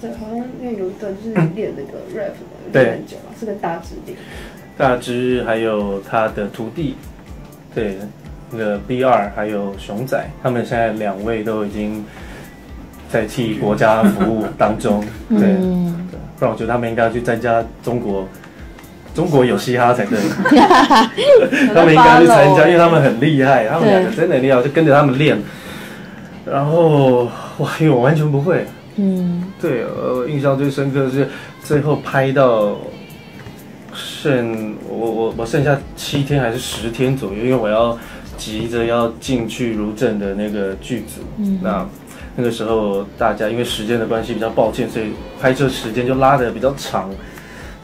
这好像因为有一段就是练那个 rap 的，对练很久嘛，是跟大指练。大只还有他的。徒弟，对，那个 B 二还有熊仔，他们现在两位都已经在替国家服务当中，对，嗯，对不然我觉得他们应该要去参加中国，中国有嘻哈才对，他们应该去参加，因为他们很厉害，他们两个真的很厉害，我就跟着他们练，然后哇，因为我完全不会，嗯，对，呃，印象最深刻的是最后拍到剩我我我剩下七天还是十天左右，因为我要急着要进去如正的那个剧组，嗯那那个时候大家因为时间的关系比较抱歉，所以拍摄时间就拉得比较长，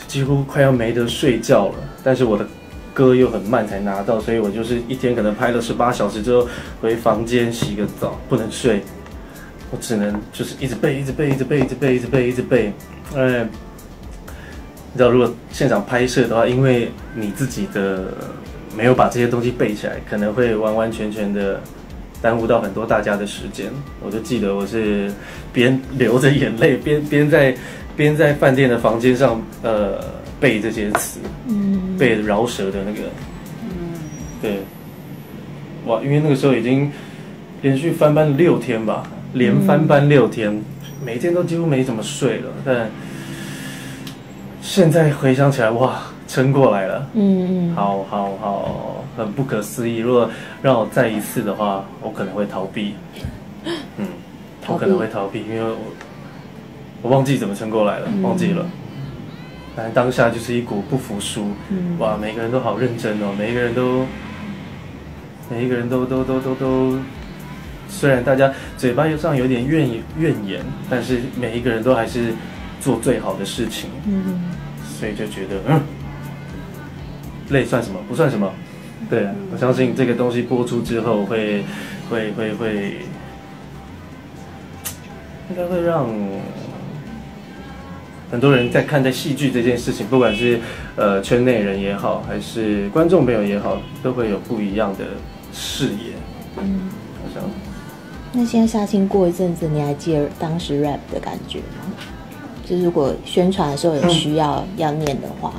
几乎快要没得睡觉了。但是我的歌又很慢才拿到，所以我就是一天可能拍了十八小时之后回房间洗个澡，不能睡。我只能就是一直背，一直背，一直背，一直背，一直背，一直背。呃，你知道，如果现场拍摄的话，因为你自己的没有把这些东西背起来，可能会完完全全的耽误到很多大家的时间。我就记得我是边 流着眼泪，边边在边在饭店的房间上呃背这些词，嗯，背饶舌的那个，对，哇，因为那个时候已经连续翻班六天吧，连翻班六天，每天都几乎没怎么睡了。但现在回想起来，哇，撑过来了，嗯嗯，好好好，很不可思议。如果让我再一次的话，我可能会逃避，嗯，我可能会逃避，因为我我忘记怎么撑过来了，忘记了。反正当下就是一股不服输，嗯哇，每个人都好认真哦，每一个人都，每一个人都都都都都，虽然大家嘴巴上有点怨怨言，但是每一个人都还是做最好的事情，嗯所以就觉得，嗯，累算什么？不算什么。对，我相信这个东西播出之后会会会会，应该会让很多人在看待戏剧这件事情，不管是呃圈内人也好，还是观众朋友也好，都会有不一样的视野。嗯。好像那现在杀青过一阵子，你还记得当时 rap 的感觉吗？就是如果宣传的时候有需要要念的话，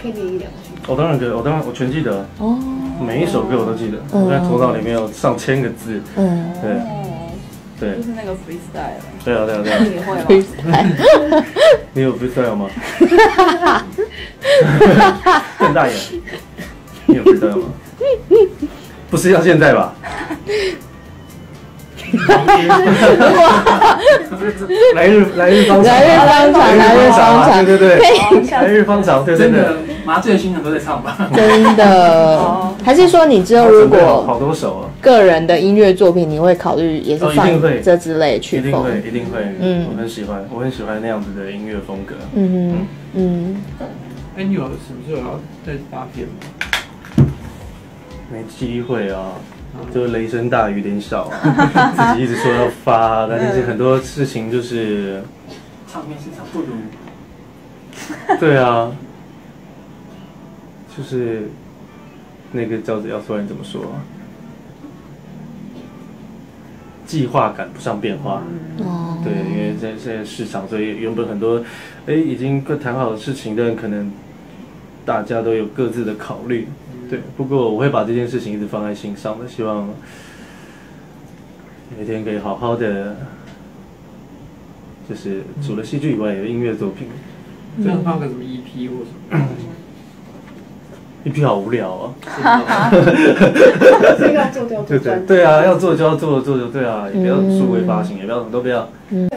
可以念一两句。我当然可以，我当然我全记得，哦，每一首歌我都记得，嗯我在头脑里面有上千个字。嗯，对对就是那个 freestyle，对啊对啊对啊，你会吗？你有 freestyle 吗？瞪大眼，你有 freestyle 吗？不是要现在吧？来日来日方长，来日方长来日方长对对对，可以。来日方长，对对 对。真的，麻醉的心肠都在唱吧？真的，还是说你之后如果好多首啊，个人的音乐作品，你会考虑也是放定会。这之类曲风？一定会一定会，嗯。我很喜欢，我很喜欢那样子的音乐风格。嗯哼嗯，哎，你有什么时候要再搭片吗？没机会啊，就雷声大雨点小啊，自己一直说要发，但是很多事情就是，唱片市场不如对啊，就是那个叫要突然怎么说啊？计划赶不上变化，哦，对，因为在现在市场，所以原本很多哎已经各谈好的事情，但可能大家都有各自的考虑。对，不过我会把这件事情一直放在心上的，希望有一天可以好好的，就是除了戏剧以外，有音乐作品。这样放个什么 EP 或什么？？EP 好无聊啊！这个要做掉对对做专辑。对啊，要做就要做，做就对啊，也不要数位发行，也不要什么都不要。嗯